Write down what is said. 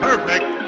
Perfect.